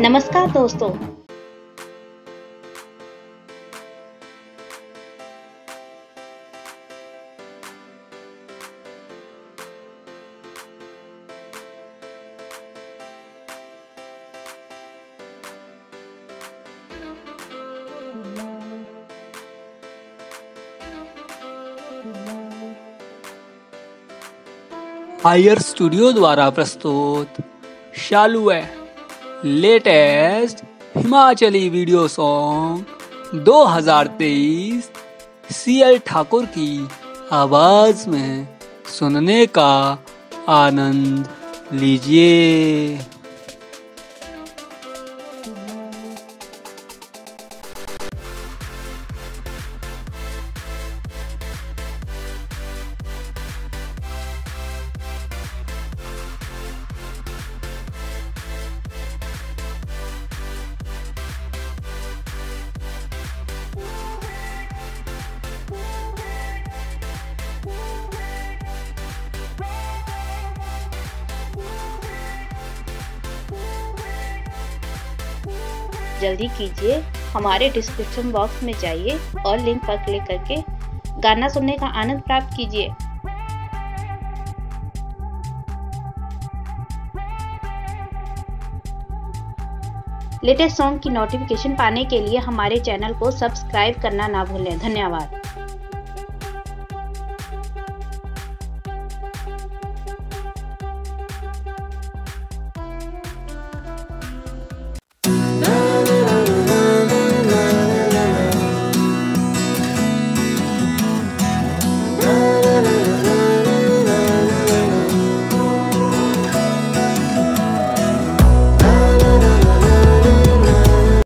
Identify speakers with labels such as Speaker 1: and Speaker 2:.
Speaker 1: नमस्कार दोस्तों।
Speaker 2: Higher studio द्वारा प्रस्तुत शालू है। Latest Himachali video song 2023 CL Thakur की आवाज़ में सुनने का आनंद लीजिए।
Speaker 1: जल्दी कीजिए, हमारे डिस्क्रिप्शन बॉक्स में जाइए और लिंक पर क्लिक करके गाना सुनने का आनंद प्राप्त कीजिए। लेटेस्ट सॉन्ग की नोटिफिकेशन पाने के लिए हमारे चैनल को सब्सक्राइब करना ना भूलें। धन्यवाद।